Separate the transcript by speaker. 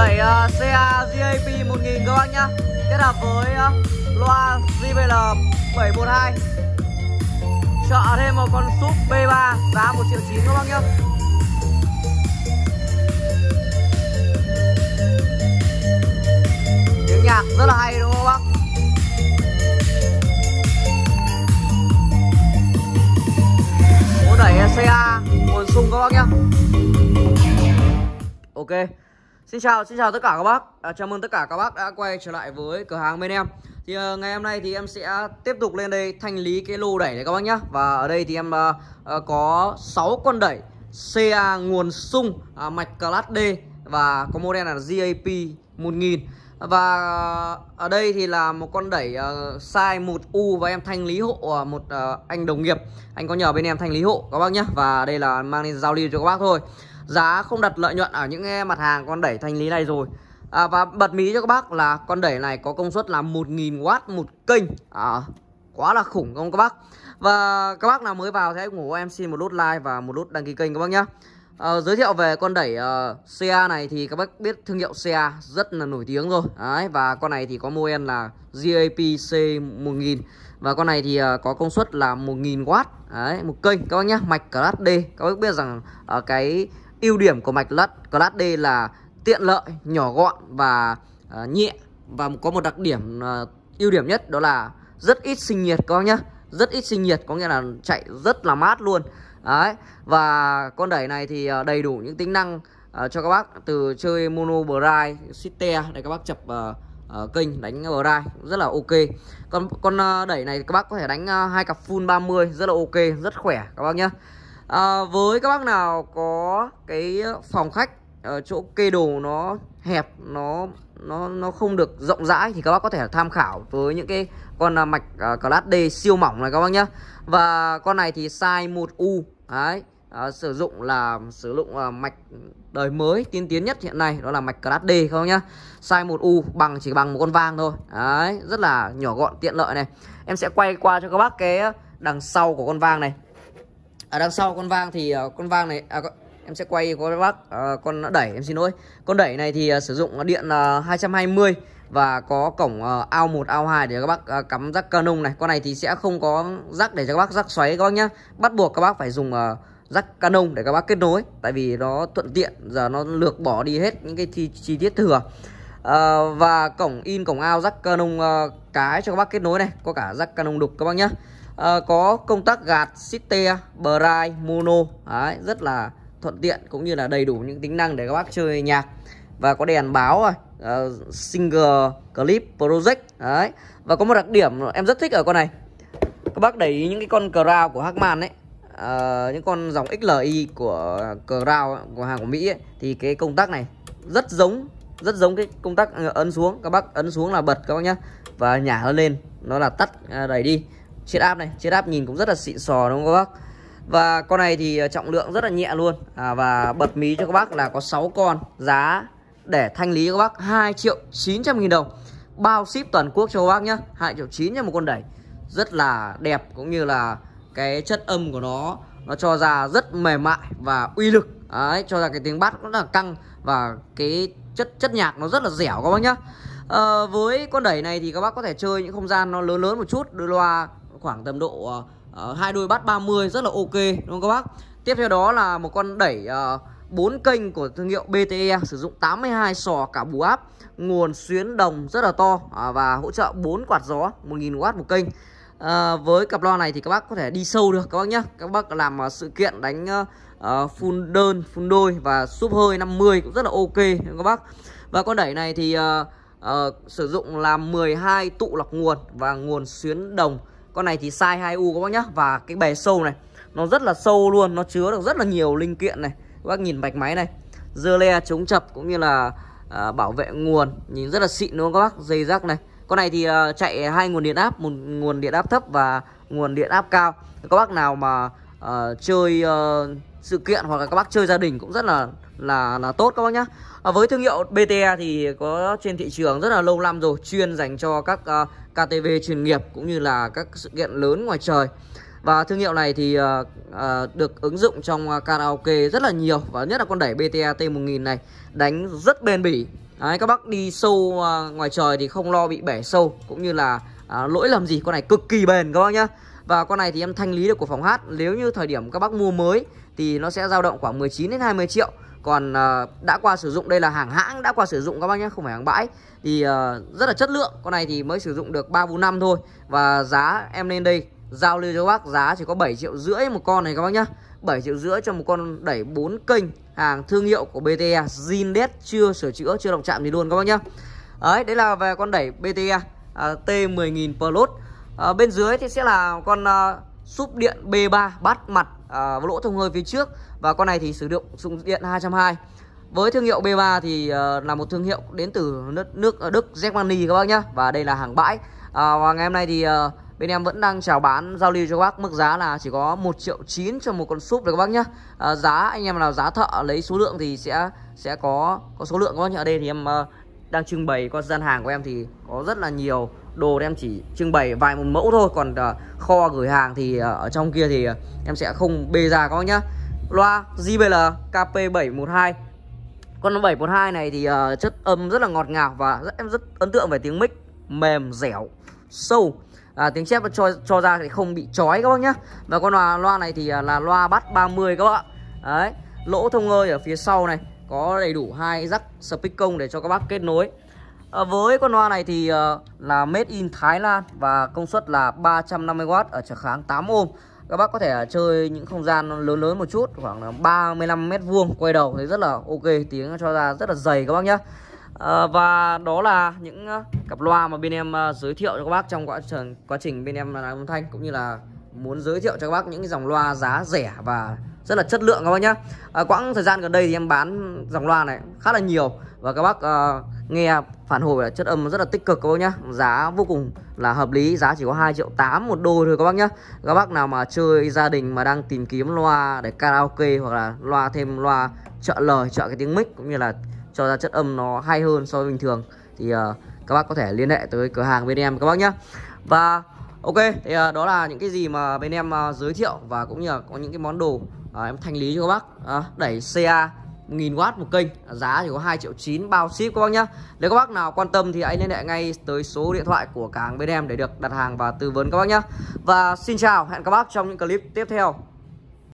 Speaker 1: Đẩy uh, ờ, CA GAP 1000 các bác nhá. Kết hợp với uh, loa JBL 712 chợ thêm một con súp B3 giá 1 triệu 9 các bác nhá. Tiếng nhạc rất là hay đúng không bác? Muốn đẩy xe nguồn sung các bác nhá. Ok. Xin chào, xin chào tất cả các bác. À, Chào mừng tất cả các bác đã quay trở lại với cửa hàng bên em. Thì uh, ngày hôm nay thì em sẽ tiếp tục lên đây thanh lý cái lô đẩy này các bác nhá. Và ở đây thì em uh, uh, có 6 con đẩy CA nguồn sung uh, mạch Class D Và có model là GAP 1000 và ở đây thì là một con đẩy uh, size 1U và em thanh lý hộ một uh, anh đồng nghiệp. Anh có nhờ bên em thanh lý hộ các bác nhé Và đây là mang lên giao lưu cho các bác thôi. Giá không đặt lợi nhuận ở những mặt hàng con đẩy thanh lý này rồi. À, Và bật mí cho các bác là con đẩy này có công suất là 1.000W một kênh. À, Quá là khủng không các bác? Và các bác nào mới vào thì hãy ủng hộ em xin một nút like và một nút đăng ký kênh các bác nhé à, ờ, Giới thiệu về con đẩy ờ, uh, CA này thì các bác biết thương hiệu CA rất là nổi tiếng rồi. Đấy, Và con này thì có model là GAP C1000 Và con này thì uh, có công suất là 1000W Đấy, một kênh các bác nhé Mạch Class D. Các bác biết rằng uh, cái ưu điểm của mạch Class, Class D là tiện lợi, nhỏ gọn và uh, nhẹ. Và có một đặc điểm uh, ưu điểm nhất đó là rất ít sinh nhiệt các bác nhé Rất ít sinh nhiệt có nghĩa là chạy rất là mát luôn. Đấy Và con đẩy này thì ờ, đầy đủ những tính năng uh, cho các bác Từ chơi mono bride, sitter để các bác chập uh, uh, kênh đánh bride rất là ok. Con con uh, đẩy này các bác có thể đánh uh, hai cặp full 30 rất là ok, rất khỏe các bác nhé à, Với các bác nào có cái phòng khách ở chỗ kê đồ nó hẹp nó nó nó không được rộng rãi thì các bác có thể tham khảo với những cái con à, mạch uh, Class D siêu mỏng này các bác nhé Và con này thì size 1U Đấy à, sử dụng là sử dụng uh, mạch đời mới tiên tiến nhất hiện nay đó là mạch Class D không nhá. Size 1U bằng chỉ bằng một con vang thôi đấy rất là nhỏ gọn tiện lợi này. Em sẽ quay qua cho các bác cái đằng sau của con vang này ở đằng sau con vang thì ờ, con vang này à, em sẽ quay cho các bác à, con đẩy em xin lỗi. Con đẩy này thì ờ, sử dụng điện 220 và có cổng uh, ao 1 ao 2 để các bác uh, cắm rắc canon này. Con này thì sẽ không có rắc để cho các bác rắc xoáy các bác nhá. Bắt buộc các bác phải dùng uh, rắc canon để các bác kết nối tại vì nó thuận tiện giờ nó lược bỏ đi hết những cái chi, chi tiết thừa. À, và cổng in cổng ao rắc canon uh, cái cho các bác kết nối này có cả rắc canon đục các bác nhé à, có công tắc gạt sitte bright mono. Đấy, rất là thuận tiện cũng như là đầy đủ những tính năng để các bác chơi nhạc. Và có đèn báo rồi uh, single clip project. Đấy và có một đặc điểm em rất thích ở con này. Các bác để ý những cái con crown của Hackman ấy. Uh, những con dòng XLI của Crown của hàng của Mỹ ấy, thì cái công tắc này rất giống rất giống cái công tắc ấn xuống. Các bác ấn xuống là bật các bác nhá và nhả nó lên. Nó là tắt đẩy đi chiếc áp này chiếc áp nhìn cũng rất là xịn sò đúng không các bác? Và con này thì ờ, trọng lượng rất là nhẹ luôn. À, và bật mí cho các bác là có 6 con giá để thanh lý các bác 2 triệu 900 nghìn đồng. Bao ship toàn quốc cho các bác nhá 2 triệu 9 cho một con đẩy. Rất là đẹp cũng như là cái chất âm của nó nó cho ra rất mềm mại và uy lực. Đấy cho ra cái tiếng bát rất là căng và cái chất chất nhạc nó rất là dẻo các bác nhá. À, với con đẩy này thì các bác có thể chơi những không gian nó lớn lớn một chút đôi loa khoảng tầm độ ờ, ờ, hai uh, đôi bass 30 rất là ok đúng không các bác? Tiếp theo đó là một con đẩy ờ, uh, 4 kênh của thương hiệu BTE sử dụng 82 sò cả bù áp nguồn xuyến đồng rất là to à, và hỗ trợ 4 quạt gió 1000W một kênh. À, với cặp loa này thì các bác có thể đi sâu được các bác nhé các bác làm uh, sự kiện đánh uh, full đơn full đôi và súp hơi 50 cũng rất là ok các bác? Và con đẩy này thì uh, uh, sử dụng là 12 tụ lọc nguồn và nguồn xuyến đồng con này thì size 2U các bác nhé và cái bề sâu này nó rất là sâu luôn. Nó chứa được rất là nhiều linh kiện này. Các bác nhìn bạch máy này. Dơ le chống chập cũng như là à, bảo vệ nguồn. Nhìn rất là xịn đúng không các bác? Dây rắc này. Con này thì à, chạy hai nguồn điện áp, một nguồn điện áp thấp và nguồn điện áp cao. Các bác nào mà à, chơi à, sự kiện hoặc là các bác chơi gia đình cũng rất là là là tốt các bác nhá. à, với thương hiệu BTE thì có trên thị trường rất là lâu năm rồi, chuyên dành cho các à, uh, KTV chuyên nghiệp cũng như là các sự kiện lớn ngoài trời. Và thương hiệu này thì uh, uh, được ứng dụng trong uh, karaoke rất là nhiều Và nhất là con đẩy BTA T1000 này Đánh rất bền bỉ Đấy, các bác đi sâu uh, ngoài trời thì không lo bị bể sâu cũng như là uh, lỗi lầm gì con này cực kỳ bền các bác nhá và con này thì em thanh lý được của phòng hát nếu như thời điểm các bác mua mới thì nó sẽ dao động khoảng 19 đến 20 triệu còn uh, đã qua sử dụng đây là hàng hãng đã qua sử dụng các bác nhé không phải hàng bãi. Thì uh, rất là chất lượng con này thì mới sử dụng được 3 4 năm thôi. Và giá em lên đây giao lưu cho bác giá chỉ có 7 triệu rưỡi một con này các bác nhá 7 triệu rưỡi cho một con đẩy 4 kênh hàng thương hiệu của BTE Zindex chưa sửa chữa chưa động chạm gì luôn các bác nhá đấy đấy là về con đẩy BTE à, T10000 Plus. À, bên dưới thì sẽ là con à, súp điện B3 bắt mặt à, lỗ thông hơi phía trước. Và con này thì sử dụng dụng điện 220 với thương hiệu B3 thì uh, là một thương hiệu đến từ nước nước Đức Germany các bác nhá. Và đây là hàng bãi. À, và ngày hôm nay thì uh, bên em vẫn đang chào bán giao lưu cho các bác. Mức giá là chỉ có 1 triệu 9 cho một con súp được các bác nhá. À, giá anh em nào giá thợ lấy số lượng thì sẽ sẽ có có số lượng các bác nhá. Ở đây thì em uh, đang trưng bày con gian hàng của em thì có rất là nhiều đồ em chỉ trưng bày vài một mẫu thôi. Còn uh, kho gửi hàng thì uh, ở trong kia thì uh, em sẽ không bê ra các bác nhá. Loa JBL KP712 con 712 này thì uh, chất âm rất là ngọt ngào và rất, em rất ấn tượng về tiếng mic mềm dẻo sâu. À, tiếng chép cho cho ra thì không bị chói các bác nhá. Và con loa loa này thì là loa bắt 30 các bác đấy lỗ thông hơi ở phía sau này có đầy đủ hai rắc speak công để cho các bác kết nối. À, với con loa này thì uh, là made in Thái Lan và công suất là 350W ở trở kháng 8 ohm các bác có thể ờ, chơi những không gian lớn lớn một chút khoảng 35 mét vuông quay đầu thì rất là ok tiếng cho ra rất là dày các bác nhé à, và đó là những cặp loa mà bên em uh, giới thiệu cho các bác trong quá trình quá trình bên em làm âm thanh cũng như là muốn giới thiệu cho các bác những dòng loa giá rẻ và rất là chất lượng các bác nhé à, quãng thời gian gần đây thì em bán dòng loa này khá là nhiều và các bác uh, nghe phản hồi là chất âm rất là tích cực các bác nhá. Giá vô cùng là hợp lý giá chỉ có 2 triệu 8 một đôi thôi các bác nhá. Các bác nào mà chơi gia đình mà đang tìm kiếm loa để karaoke hoặc là loa thêm loa trợ lời trợ cái tiếng mic cũng như là cho ra chất âm nó hay hơn so với bình thường thì uh, các bác có thể liên hệ tới cửa hàng bên em các bác nhá. Và ok thì uh, đó là những cái gì mà bên em uh, giới thiệu và cũng như là có những cái món đồ à, em thanh lý cho các bác. À, đẩy CA 1000W một kênh. Giá chỉ có 2 triệu 9 bao ship các bác nhá. Nếu các bác nào quan tâm thì hãy liên hệ ngay tới số điện thoại của cảng bên em để được đặt hàng và tư vấn các bác nhá. Và xin chào hẹn các bác trong những clip tiếp theo.